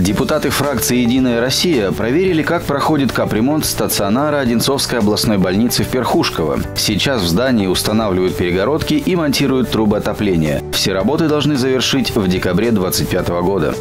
Депутаты фракции «Единая Россия» проверили, как проходит капремонт стационара Одинцовской областной больницы в Перхушково. Сейчас в здании устанавливают перегородки и монтируют трубы отопления. Все работы должны завершить в декабре 2025 года.